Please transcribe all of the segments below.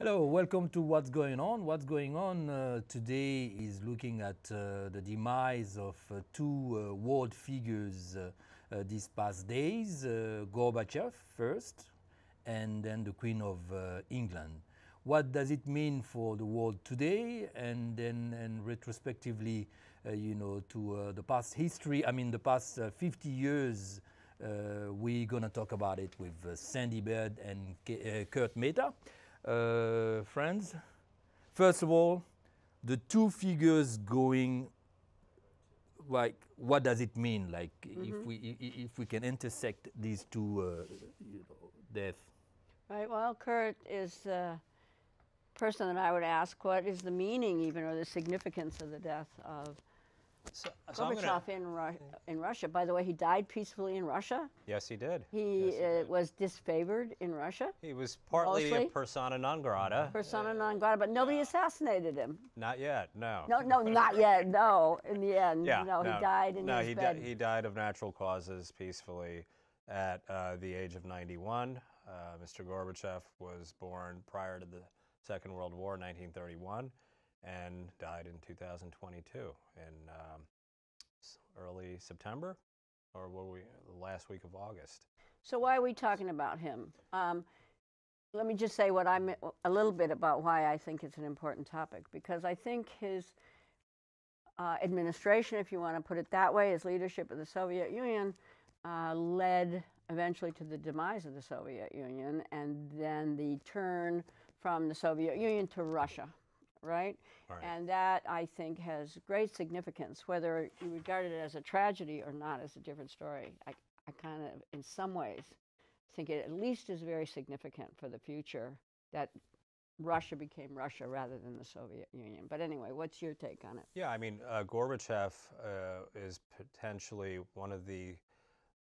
Hello, welcome to What's Going On. What's Going On uh, today is looking at uh, the demise of uh, two uh, world figures uh, uh, these past days Gorbachev first, and then the Queen of England. What does it mean for the world today, and then and retrospectively, you know, to the past history? I mean, the past 50 years. we're gonna talk about it with Sandy Baird and K Kurt Mehta uh, friends. First of all, the two figures going like what does it mean like mm -hmm. if mm-hmm. we if we can intersect these two uh, you know, deaths right well kurt is the person that i would ask what is the meaning even or the significance of the death of so, so Gorbachev in, Ru in Russia. By the way, he died peacefully in Russia. Yes, he did. He, yes, he uh, did. was disfavored in Russia. He was partly mostly. a persona non grata. Persona non grata, but nobody assassinated him. Not yet, no. No, no, not yet, no. In the end, yeah, no, no. he died in no, his he bed. Di he died of natural causes peacefully at uh, the age of 91. Uh, Mr. Gorbachev was born prior to the Second World War, 1931 and died in 2022 in um, early September, or were we the last week of August? So why are we talking about him? Um, let me just say what I'm a little bit about why I think it's an important topic because I think his uh, administration, if you want to put it that way, his leadership of the Soviet Union uh, led eventually to the demise of the Soviet Union and then the turn from the Soviet Union to Russia right? right? And that, I think, has great significance. Whether you regard it as a tragedy or not is a different story. I, I kind of, in some ways, think it at least is very significant for the future that Russia became Russia rather than the Soviet Union. But anyway, what's your take on it? Yeah, I mean, uh, Gorbachev uh, is potentially one of the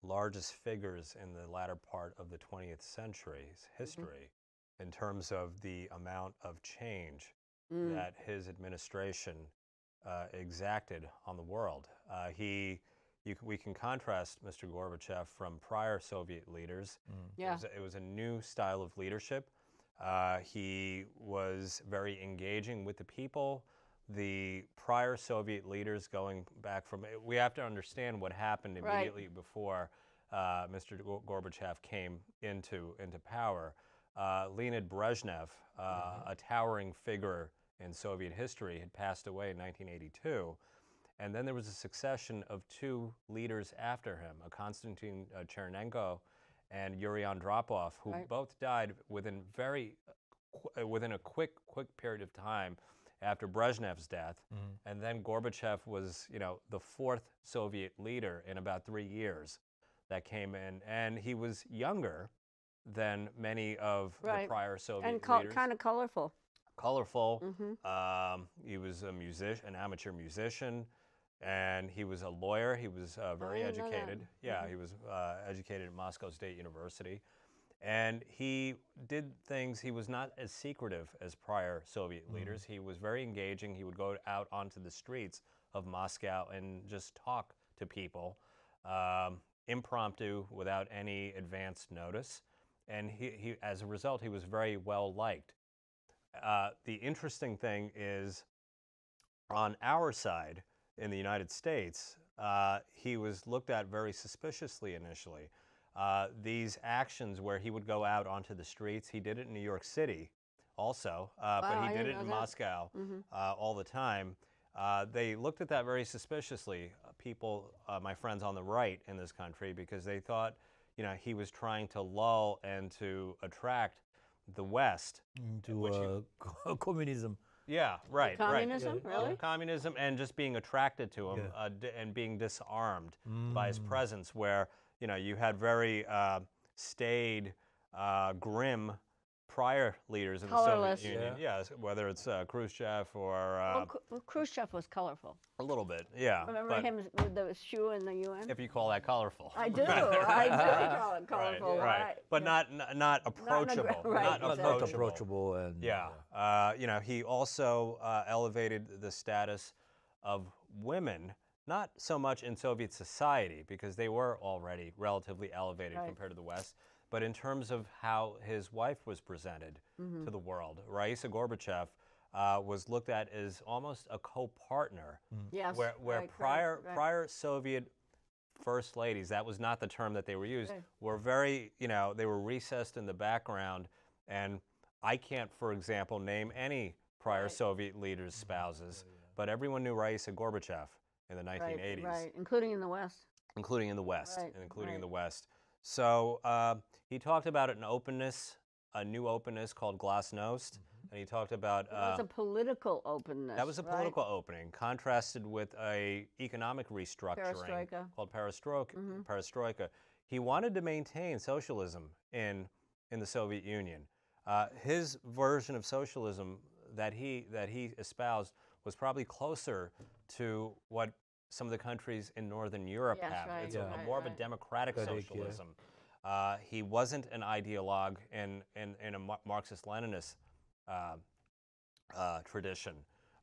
largest figures in the latter part of the 20th century's mm-hmm. history mm -hmm. in terms of the amount of change mm. that his administration uh, exacted on the world. Uh, he, you, we can contrast Mr. Gorbachev from prior Soviet leaders. Mm. Yeah. It was, a, it, was a, new style of leadership. Uh, he was very engaging with the people. The prior Soviet leaders, going back from, we have to understand what happened immediately right. before uh, Mr. Gorbachev came into into power. Uh, Leonid Brezhnev, uh, mm-hmm. a towering figure in Soviet history, had passed away in 1982. And then there was a succession of two leaders after him, a Konstantin uh, Chernenko and Yuri Andropov, who right. both died within very uh, within a quick quick period of time after Brezhnev's death. Mm-hmm. And then Gorbachev was, you know, the fourth Soviet leader in about 3 years that came in and he was younger than many of right. the prior Soviet leaders and leaders. kind of colorful colorful. Mm-hmm. Um, he was a musician, an amateur musician, and he was a lawyer. He was uh, very educated. Yeah, mm-hmm. he was uh, educated at Moscow State University. And he did things, he was not as secretive as prior Soviet mm-hmm. leaders. He was very engaging. He would go out onto the streets of Moscow and just talk to people, um, impromptu, without any advance notice. And he, he, as a result, he was very well liked. Uh, the interesting thing is on our side in the United States, uh, he was looked at very suspiciously initially. Uh, these actions where he would go out onto the streets, he did it in New York City also, wow, uh, but he did it in that. Moscow mm-hmm. Uh, all the time. they looked at that very suspiciously, people, my friends on the right in this country, because they thought, you know, he was trying to lull and to attract the West into uh, communism. Yeah, right, communism, right. really? communism, and just being attracted to him yeah. uh, and being disarmed mm. by his mm. presence, where you know you had very uh, staid, uh, grim prior leaders in Colorless. the Soviet Union. Yeah, whether it's uh, Khrushchev or. Uh, well, well, Khrushchev was colorful. A little bit, yeah. Remember him with the shoe in the UN? If you call that colorful. I do. I do call it colorful. Right, right. But yeah. not not approachable. Not, right, not exactly. approachable. Not approachable. And, yeah. Uh, you know, he also uh, elevated the status of women not so much in Soviet society because they were already relatively elevated right. compared to the West, but in terms of how his wife was presented mm-hmm. to the world, Raisa Gorbachev uh, was looked at as almost a co-partner, mm. Yes. where, where right, prior right. prior Soviet first ladies, that was not the term that they were used, Right. were very, you know, they were recessed in the background. And I can't, for example, name any prior Right. Soviet leaders' mm-hmm. spouses, but everyone knew Raisa Gorbachev in the 1980s, Right, right, including in the West. including in the West, Right, and including in the West. So uh, he talked about an openness, a new openness called Glasnost, and he talked about. It was uh, a political openness. that was a right? political opening, contrasted with a economic restructuring Perestroika. Called perestroika. Perestroika. He wanted to maintain socialism in in the Soviet Union. Uh, his version of socialism that he that he espoused was probably closer to what some of the countries in Northern Europe Yes, have. right, It's a- a right, more of a right. democratic Correct, yeah. socialism. Uh, he wasn't an ideologue in, in, in a Marxist-Leninist uh, uh, tradition.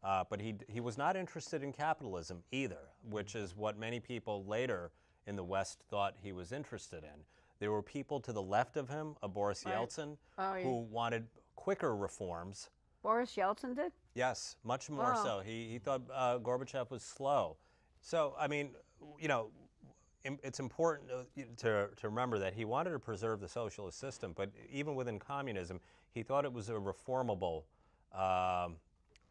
Uh, but he, he was not interested in capitalism either, which is what many people later in the West thought he was interested in. There were people to the left of him, a Boris Right. Yeltsin, Oh, yeah. who wanted quicker reforms. Boris Yeltsin did? Yes, much more Wow. so. He, he thought uh, Gorbachev was slow. So, I mean, you know, it's important uh, to, to remember that he wanted to preserve the socialist system, but even within communism, he thought it was a reformable um,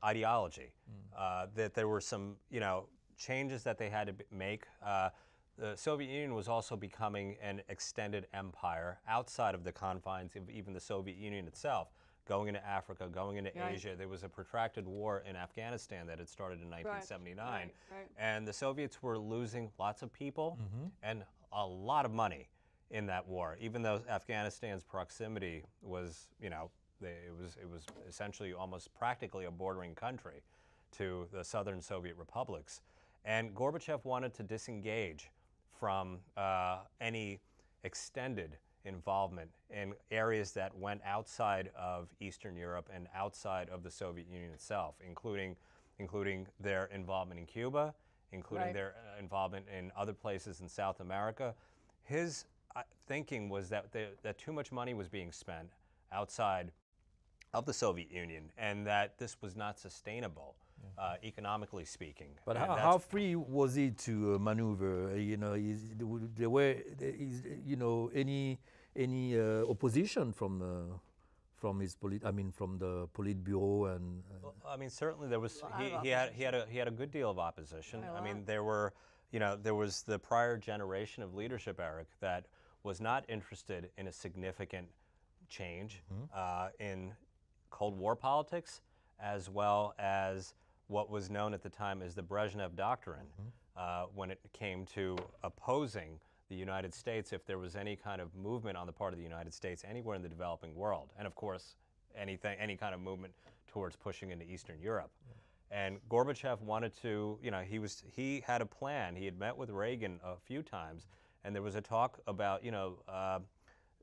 ideology. Uh, that there were some, you know, changes that they had to make. Uh, the Soviet Union was also becoming an extended empire outside of the confines of even the Soviet Union itself, going into Africa, going into Right. Asia. There was a protracted war in Afghanistan that had started in 1979. right, right. And the Soviets were losing lots of people and a lot of money in that war, even though Afghanistan's proximity was, you know, they, it was it was essentially almost practically a bordering country to the southern Soviet republics. And Gorbachev wanted to disengage from uh, any extended involvement in areas that went outside of Eastern Europe and outside of the Soviet Union itself, including including their involvement in Cuba, including Right. their uh, involvement in other places in South America. His uh, thinking was that the, that too much money was being spent outside of the Soviet Union, and that this was not sustainable, uh, economically speaking. But how, how free was he to uh, maneuver? Uh, You know, is, there were, is, you know, any any uh, opposition from uh, from his polit, I mean, from the Politburo and. Uh, Well, I mean, certainly there was. He, he had he had a he had a good deal of opposition. I, a I mean, there were, you know, there was the prior generation of leadership, Eric, that was not interested in a significant change uh, in Cold War politics, as well as what was known at the time as the Brezhnev Doctrine, uh, when it came to opposing the United States if there was any kind of movement on the part of the United States anywhere in the developing world, and of course, anything, any kind of movement towards pushing into Eastern Europe. And Gorbachev wanted to, you know, he was he had a plan. He had met with Reagan a few times, and there was a talk about, you know, uh,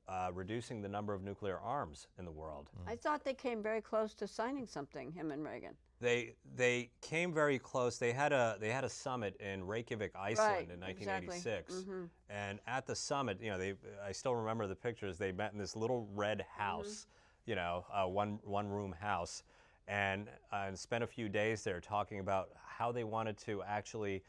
uh, reducing the number of nuclear arms in the world. I thought they came very close to signing something, him and Reagan. They they came very close. They had a they had a summit in Reykjavik, Iceland, in 1986. exactly. 1986. And at the summit, you know, they I still remember the pictures. They met in this little red house, you know, uh, one one room house, and uh, and spent a few days there talking about how they wanted to actually.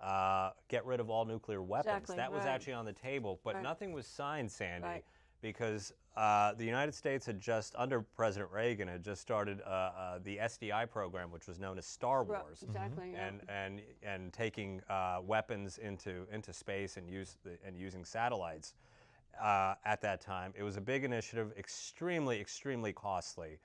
Uh, get rid of all nuclear weapons. Exactly, that was right. actually on the table, but Right. nothing was signed, Sandy Right. because uh, the United States had just, under President Reagan, had just started uh, uh, the SDI program, which was known as Star Right, Wars, Exactly. yeah. and and and taking uh, weapons into into space and use the, and using satellites. Uh, at that time, it was a big initiative, extremely extremely costly.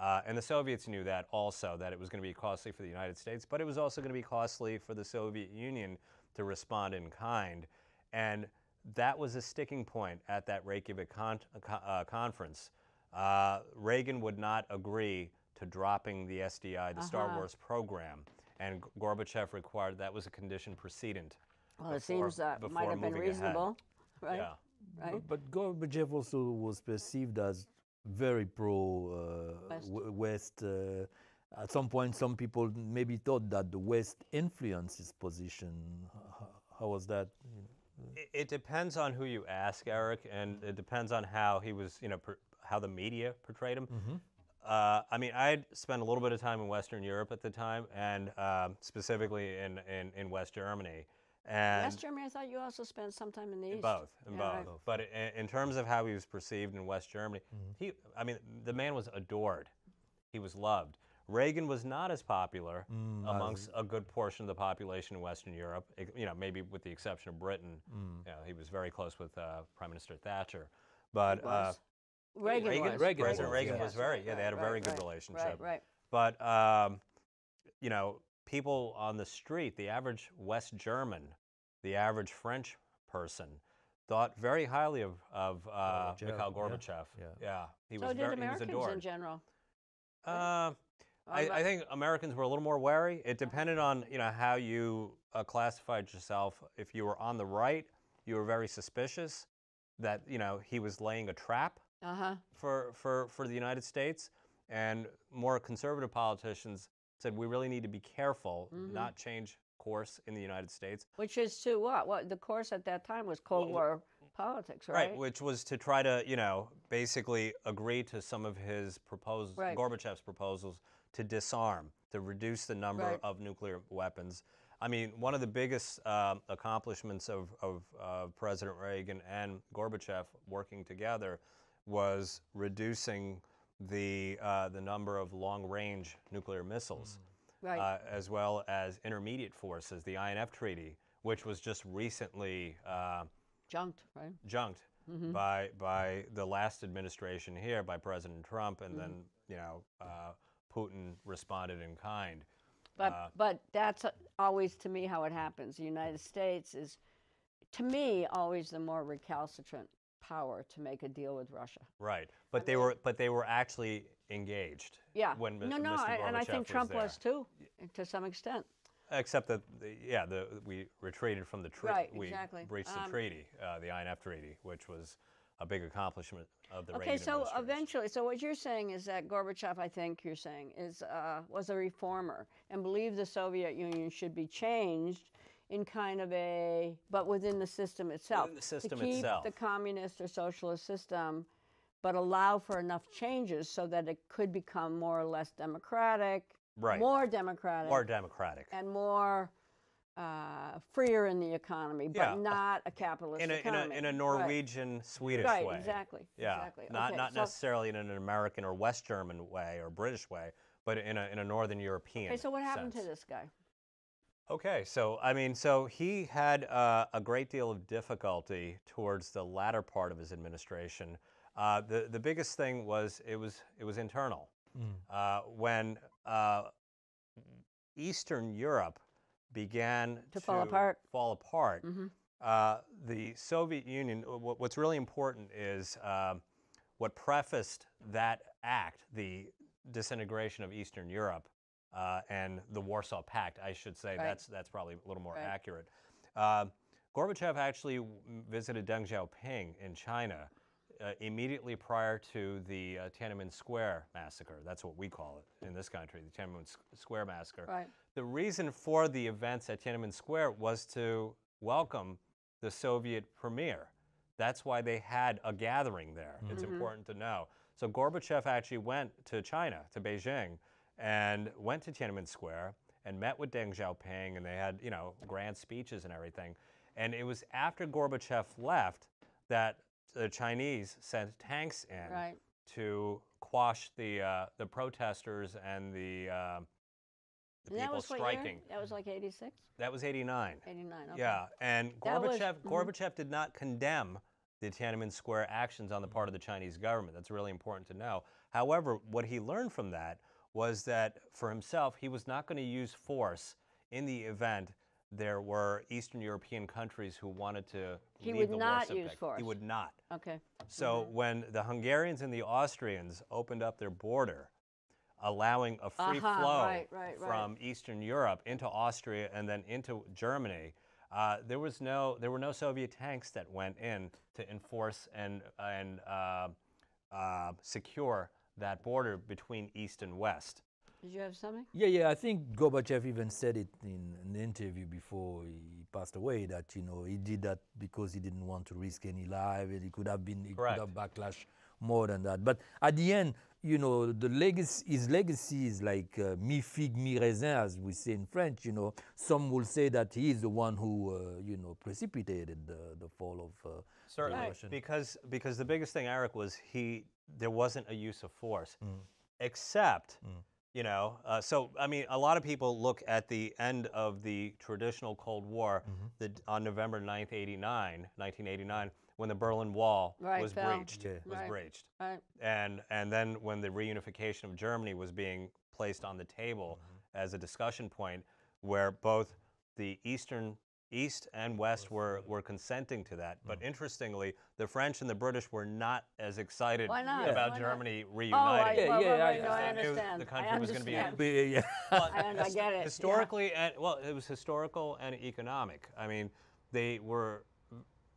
Uh, and the Soviets knew that also, that it was going to be costly for the United States, but it was also going to be costly for the Soviet Union to respond in kind. And that was a sticking point at that Reykjavik con- uh, conference. Uh, Reagan would not agree to dropping the SDI, the Star Uh-huh. Wars program, and G- Gorbachev required that was a condition precedent. well, it seems that might have been moving ahead. reasonable, right? Yeah. Right. But, but Gorbachev also was perceived as very pro uh, West. w- West. Uh, at some point, some people maybe thought that the West influenced his position. H- How was that? It, it depends on who you ask, Eric, and it depends on how he was, you know, per, how the media portrayed him. Uh, I mean, I had spent a little bit of time in Western Europe at the time, and um, specifically in, in, in West Germany. And West Germany, I thought you also spent some time in the in East. both, in Yeah, both. right. But in, in terms of how he was perceived in West Germany, he, I mean, the man was adored. He was loved. Reagan was not as popular amongst a good portion of the population in Western Europe. ex- You know, maybe with the exception of Britain. You know, he was very close with uh, Prime Minister Thatcher. But Was. uh, Reagan, Reagan, was. Reagan President was, Reagan yes. was very, yeah, they had a right, very good right, relationship. Right, right. But um, you know, people on the street, the average West German, the average French person, thought very highly of of uh, Gorbachev, Mikhail yeah, Gorbachev. yeah. he So was did very, he was Americans adored. in general. Uh, I, I think Americans were a little more wary. It depended on you know how you uh, classified yourself. If you were on the right, you were very suspicious that you know he was laying a trap Uh huh. for, for, for the United States, and more conservative politicians said we really need to be careful, Mm-hmm. not change course in the United States. Which is to what? What the course at that time was Cold Well, War politics, right? which was to try to, you know, basically agree to some of his proposals, Right. Gorbachev's proposals to disarm, to reduce the number Right. of nuclear weapons. I mean, one of the biggest um, accomplishments of, of uh, President Reagan and Gorbachev working together was reducing the, uh, the number of long-range nuclear missiles, Right. uh, as well as intermediate forces, the INF Treaty, which was just recently uh, Junked, right? junked Mm-hmm. by by the last administration here, by President Trump, Mm-hmm. and then you know uh, Putin responded in kind. But Uh, but that's always to me how it happens. The United States is, to me, always the more recalcitrant power to make a deal with Russia. Right, but they were but they were actually engaged. Yeah. When no, no, Mr. I- and I think Trump there. was too, to some extent. Except that the, yeah, the we retreated from the treaty. Right, we exactly. breached the Um, treaty, uh, the INF treaty, which was a big accomplishment of the Okay, so eventually, so what you're saying is that Gorbachev, I think you're saying, is uh, was a reformer and believed the Soviet Union should be changed in kind of a, but within the system itself. the system to keep itself. the communist or socialist system, but allow for enough changes so that it could become more or less democratic, Right. more democratic, More democratic. and more uh, freer in the economy, but Yeah. not a capitalist in a, in a, economy. in a Right. Norwegian Swedish Right, way. exactly, Yeah, exactly. not Okay, not so- necessarily in an American or West German way or British way, but in a in a Northern European. Okay, so what happened to this guy? Okay, so I mean, so he had uh, a great deal of difficulty towards the latter part of his administration. Uh, the the biggest thing was it was it was internal. Uh, when uh, Eastern Europe began To fall apart. Fall apart, uh, the Soviet Union. wh- What's really important is um, what prefaced that act, the disintegration of Eastern Europe uh, and the Warsaw Pact. I should say Right. that's that's probably a little more Right. accurate. Uh, Gorbachev actually visited Deng Xiaoping in China uh, immediately prior to the uh, Tiananmen Square massacre. That's what we call it in this country, the Tiananmen S- Square massacre. Right. The reason for the events at Tiananmen Square was to welcome the Soviet premier. That's why they had a gathering there. It's important to know. So Gorbachev actually went to China, to Beijing, and went to Tiananmen Square and met with Deng Xiaoping, and they had, you know, grand speeches and everything. And it was after Gorbachev left that the Chinese sent tanks in Right. to quash the uh, the protesters and the uh, the And people what striking. That was like 86, That was 89. 89. Okay. Yeah, and That was- Gorbachev mhm. Gorbachev did not condemn the Tiananmen Square actions on the part of the Chinese government. That's really important to know. However, what he learned from that was that for himself, he was not going to use force in the event there were Eastern European countries who wanted to He leave would the not Warsaw use Pact. force. He would not. Okay. So Mm-hmm. when the Hungarians and the Austrians opened up their border, allowing a free Uh-huh, flow right, right, right. from Eastern Europe into Austria and then into Germany, uh, there was no there were no Soviet tanks that went in to enforce and and uh, uh, secure that border between East and West. Did you have something? Yeah, yeah. I think Gorbachev even said it in an interview before he passed away that you know he did that because he didn't want to risk any life, and he could have been he Correct. could have backlash more than that. But at the end, you know, the legacy his legacy is like uh, mi figue mi raisin, as we say in French. You know, some will say that he is the one who uh, you know precipitated the, the fall of. Uh, Certainly, Russian- because because the biggest thing, Eric, was he there wasn't a use of force, Mm. except you know. Uh, so I mean, a lot of people look at the end of the traditional Cold War, Mm-hmm. the, on November 9th, 89, 1989, when the Berlin Wall Right, was fell. breached, Yeah. was Right. breached, Right. and and then when the reunification of Germany was being placed on the table as a discussion point, where both the eastern east and west were were consenting to that. But interestingly, the French and the British were not as excited Why not? about Why not? Germany Oh, I, reuniting. Yeah, well, yeah, well, I- right, no, I They the understand. country I was gonna be- understand. yeah. But I, I get it. yeah. historically and well it was historical and economic i mean they were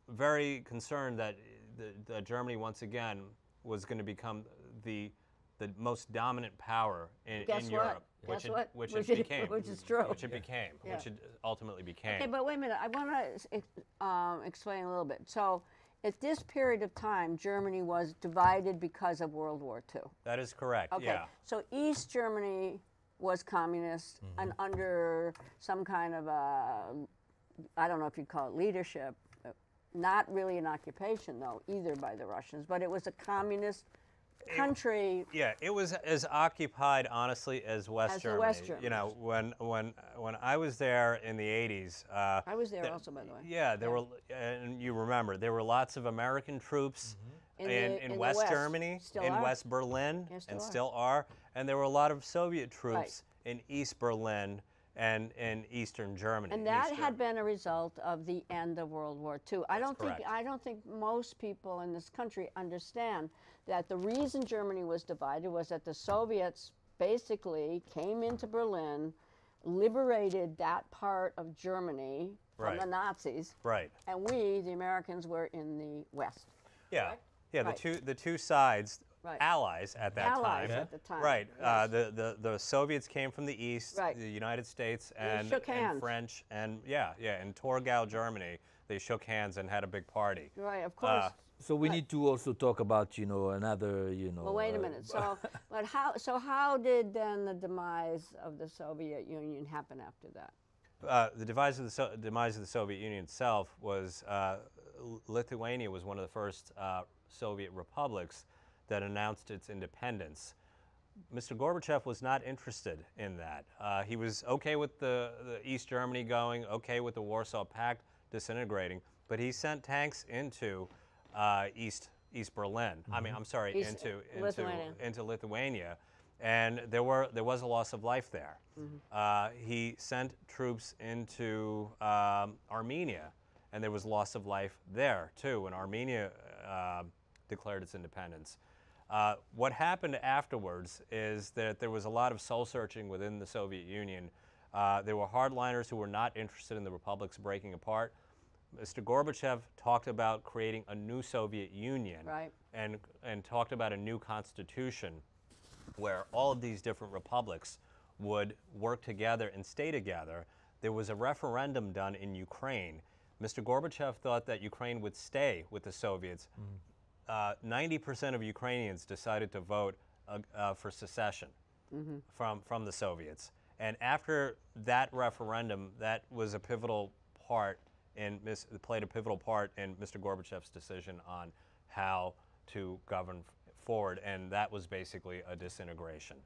very concerned that the, that germany once again was going to become the the most dominant power in, Guess in what? europe Guess which it, what? which Which it it- became which is true. which it became Yeah. which it ultimately became Okay, but wait a minute. I want to um, explain a little bit. So, at this period of time, Germany was divided because of World War II. that is correct Okay. yeah So East Germany was communist and under some kind of a, I don't know if you'd call it leadership, uh, not really an occupation though either by the Russians, but it was a communist country. Yeah, it was as occupied, honestly, as West As Germany. West You know, when when when I was there in the '80s. Uh, I was there the- also, by the way. Yeah, there were, and you remember, there were lots of American troops In in, the- in, in West, West. Germany, in are. West Berlin, Yeah, still and are. still are, and there were a lot of Soviet troops in East Berlin and in Eastern Germany. And that had been a result of the end of World War II. I don't correct. think I don't think most people in this country understand that the reason Germany was divided was that the Soviets basically came into Berlin, liberated that part of Germany from Right. the Nazis, right. and we, the Americans, were in the West. Yeah, yeah. The Right. two the two sides, Right. allies at that Allies time. at the time, Right. Uh, the, the the Soviets came from the east. Right. The United States and, shook and hands. French and yeah yeah in Torgau, Germany, they shook hands and had a big party. Right, of course. Uh, So we need to also talk about you know another you know. well, wait a uh, minute. So, but how? So how did then the demise of the Soviet Union happen after that? Uh, the demise of the, so- demise of the Soviet Union itself was uh, Lithuania was one of the first uh, Soviet republics that announced its independence. Mr. Gorbachev was not interested in that. Uh, he was okay with the, the East Germany going, okay with the Warsaw Pact disintegrating, but he sent tanks into uh, East East Berlin. I mean, I'm sorry, East- into into Lithuania. into Lithuania, and there were there was a loss of life there. Uh, he sent troops into um, Armenia, and there was loss of life there too when Armenia uh, declared its independence. Uh, what happened afterwards is that there was a lot of soul searching within the Soviet Union. Uh, there were hardliners who were not interested in the republics breaking apart. Mr. Gorbachev talked about creating a new Soviet Union Right. and, and talked about a new constitution where all of these different republics would work together and stay together. There was a referendum done in Ukraine. Mr. Gorbachev thought that Ukraine would stay with the Soviets. Uh, 90% of Ukrainians decided to vote uh, uh, for secession from, from the Soviets. And after that referendum, that was a pivotal part in mis- played a pivotal part in Mr. Gorbachev's decision on how to govern f- forward, and that was basically a disintegration.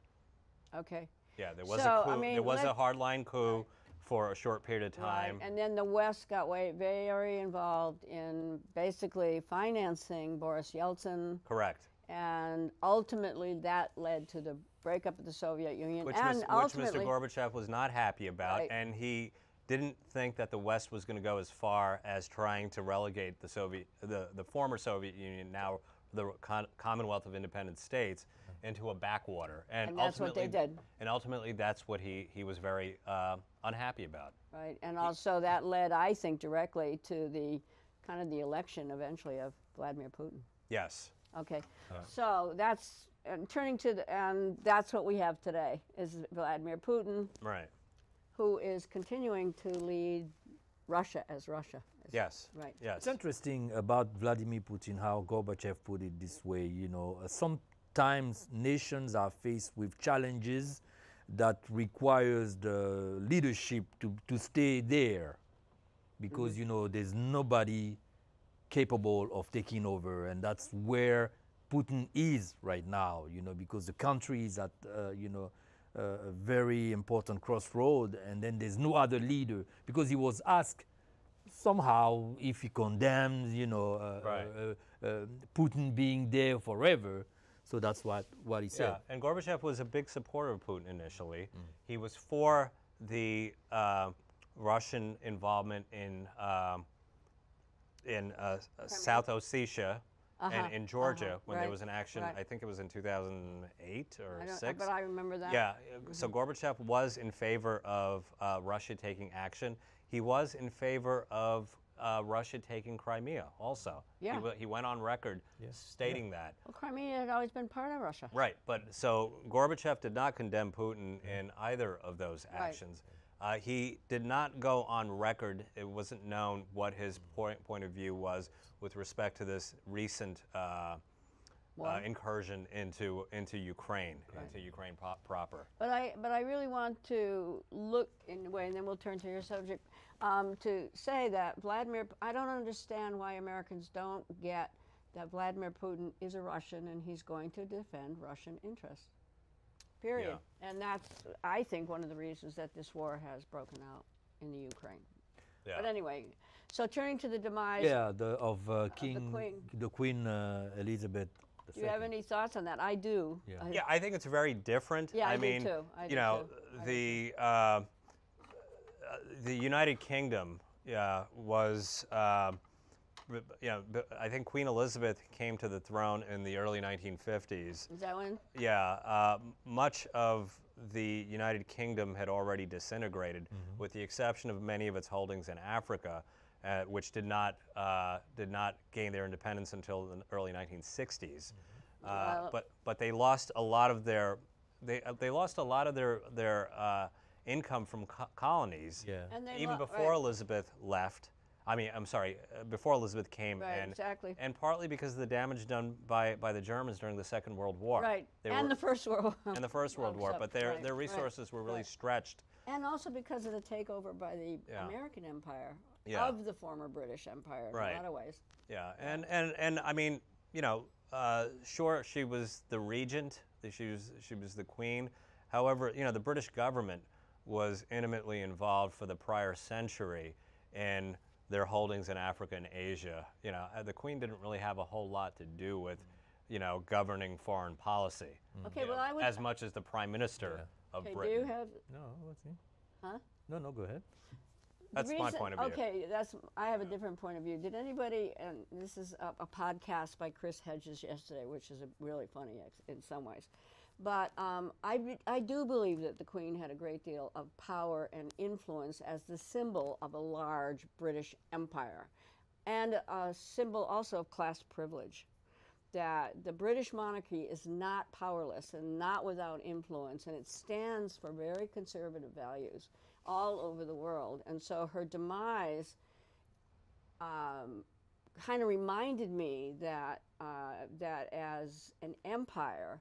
Okay. Yeah, there was So, a I coup. mean, there was a hardline coup for a short period of time. Right. And then the West got way, very involved in basically financing Boris Yeltsin, Correct. and ultimately that led to the breakup of the Soviet Union. Which, and mis- which Mr. Gorbachev was not happy about, Right. and he didn't think that the West was going to go as far as trying to relegate the Soviet, the, the former Soviet Union, now the Con- Commonwealth of Independent States, into a backwater. And, And that's what they ultimately- did. And ultimately, that's what he, he was very uh, unhappy about. right, and also that led, I think, directly to the kind of the election eventually of Vladimir Putin. Yes. Okay, so that's and turning to the, and that's what we have today is Vladimir Putin, Right. who is continuing to lead Russia as Russia. as- Yes. Right. Yes. It's interesting about Vladimir Putin how Gorbachev put it this way. You know, uh, sometimes nations are faced with challenges that requires the leadership to, to stay there because you know there's nobody capable of taking over. And that's where Putin is right now you know because the country is at uh, you know uh, a very important crossroad. And then there's no other leader because he was asked somehow if he condemns you know uh, Right. uh, uh, Putin being there forever so that's what what he said Yeah, and Gorbachev was a big supporter of Putin initially. He was for the uh, Russian involvement in um, in uh, South Ossetia Uh-huh, and in Georgia uh-huh, when right, there was an action. right. I think it was in 2008 or I don't, six. but I remember that. Yeah, uh, so Gorbachev was in favor of uh, Russia taking action. He was in favor of uh, Russia taking Crimea also. Yeah. He, he went on record stating that. Well, Crimea had always been part of Russia. Right, but so Gorbachev did not condemn Putin in either of those Right. actions. Uh, he did not go on record. It wasn't known what his point, point of view was with respect to this recent uh, uh, incursion into into Ukraine, into Ukraine po- proper. But I, but I really want to look in a way, and then we'll turn to your subject, um, to say that Vladimir, I don't understand why Americans don't get that Vladimir Putin is a Russian and he's going to defend Russian interests. Period. And that's, I think, one of the reasons that this war has broken out in the Ukraine. Yeah. But anyway, so turning to the demise, yeah the of uh, king Queen. the Queen uh, Elizabeth do you have any thoughts on that? I do. Yeah. I- Yeah, I think it's very different. Yeah, I do mean, too. I you do know, too. The uh, the United Kingdom yeah, was, uh, b- you know, b- I think Queen Elizabeth came to the throne in the early 1950s. Is that one? Yeah, uh, much of the United Kingdom had already disintegrated, with the exception of many of its holdings in Africa, uh, which did not uh, did not gain their independence until the early 1960s. Uh, Well- but but they lost a lot of their they uh, they lost a lot of their their uh, income from co- colonies. Yeah. And they Even lo- before right. Elizabeth left. I mean, I'm sorry, uh, before Elizabeth came, Right, and exactly. and partly because of the damage done by, by the Germans during the Second World War. Right. They and were- the First World War. and the First World War, but their right, their right, resources were really right. stretched. And also because of the takeover by the Yeah. American Empire Yeah. of the former British Empire in Right. a lot of ways. Yeah, and and and I mean, you know, uh, sure, she was the regent, she was she was the queen. However, you know, the British government was intimately involved for the prior century in their holdings in Africa and Asia. You know, uh, the queen didn't really have a whole lot to do with, you know, governing foreign policy. Okay, you well, know, I would. as much as the prime minister of okay, do Britain. you have. no what's it? Huh? no no go ahead the That's my point of view. Okay, that's. I have a different point of view. Did anybody, and this is a, a podcast by Chris Hedges yesterday, which is a really funny ex- in some ways. But um, I, I do believe that the Queen had a great deal of power and influence as the symbol of a large British empire and a symbol also of class privilege. That the British monarchy is not powerless and not without influence, and it stands for very conservative values all over the world. And so her demise um, kind of reminded me that uh, that as an empire,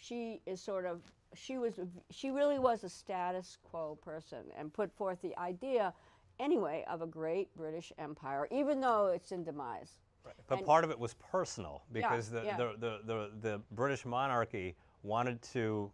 she is sort of she was she really was a status quo person and put forth the idea anyway of a great British empire, even though it's in demise. But And- part of it was personal because the, yeah. the, the, the, the British monarchy wanted to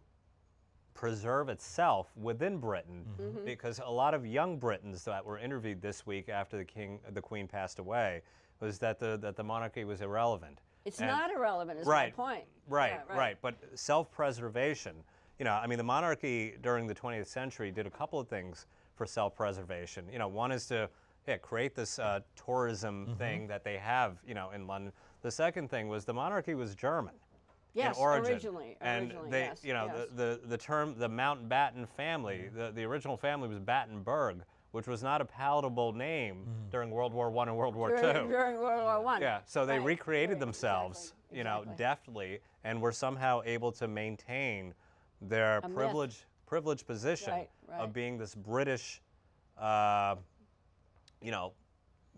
preserve itself within Britain Mm-hmm. because a lot of young Britons that were interviewed this week after the king the queen passed away was that the that the monarchy was irrelevant. It's And- not irrelevant, is right, my point. Right, Yeah, right, But self-preservation, you know, I mean, the monarchy during the 20th century did a couple of things for self-preservation. You know, one is to yeah, create this uh, tourism thing that they have, you know, in London. The second thing was the monarchy was German. Yes, in origin. originally, and originally, they, yes, you know, yes. the, the, the term, the Mountbatten family, the, the original family was Battenberg, which was not a palatable name during World War One and World War during, Two. during World War One. Yeah, so they Right, recreated right, themselves, exactly, you know, exactly. deftly, and were somehow able to maintain their A myth. privileged privileged position Right, right. of being this British, uh, you know,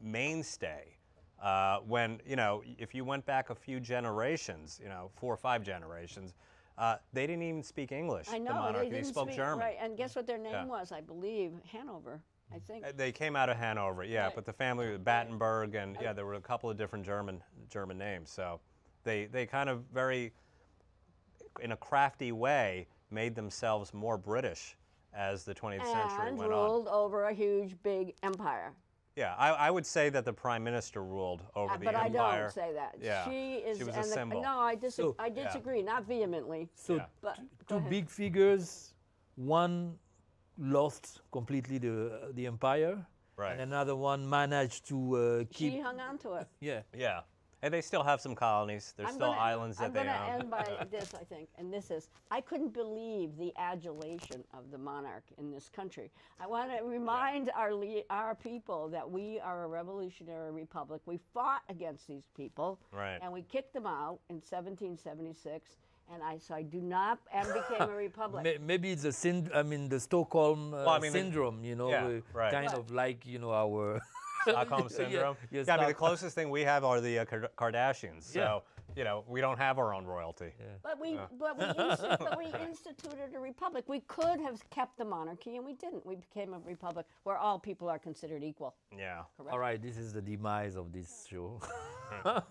mainstay. Uh, when you know, if you went back a few generations, you know, four or five generations, uh, they didn't even speak English. I know the monarchy. they didn't spoke speak German. right. And guess what their name Yeah. was? I believe Hanover. I think. Uh, They came out of Hanover, yeah, Right. but the family was Battenberg, and yeah, there were a couple of different German German names. So they they kind of very, in a crafty way, made themselves more British as the 20th century and went on. ruled over a huge, big empire. Yeah, I, I would say that the prime minister ruled over Uh, the but I empire. don't say that. Yeah, She is. she was a and the- symbol. No, I, dis- So- I Yeah. disagree. Not vehemently. So Yeah. But go two ahead. big figures. One lost completely the the empire, Right. and another one managed to uh, keep. She hung on to it. yeah. Yeah, and they still have some colonies. There's I'm still gonna, islands I'm that they gonna end by this, I think, and this is I couldn't believe the adulation of the monarch in this country. I want to remind our our people that we are a revolutionary republic. We fought against these people, Right. and we kicked them out in 1776. And I so I do not and became a republic. May- Maybe it's a synd- I mean the Stockholm uh, Well, I mean, syndrome. You know, yeah, uh, right. kind Right. of like you know our. Stockholm Yeah, syndrome. yeah, I mean, the closest thing we have are the uh, Kardashians. So Yeah. You know, we don't have our own royalty. But we, but we, but we instituted a republic. We could have kept the monarchy, and we didn't. We became a republic where all people are considered equal. Yeah. Correct? All right, this is the demise of this show.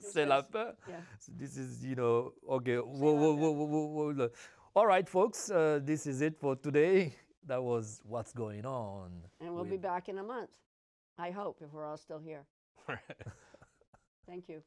C'est la fin. Yeah. So this is, you know, okay. Whoa, whoa, whoa, whoa, whoa, whoa. All right, folks, uh, this is it for today. That was what's going on. And we'll be back in a month. I hope, if we're all still here. Thank you.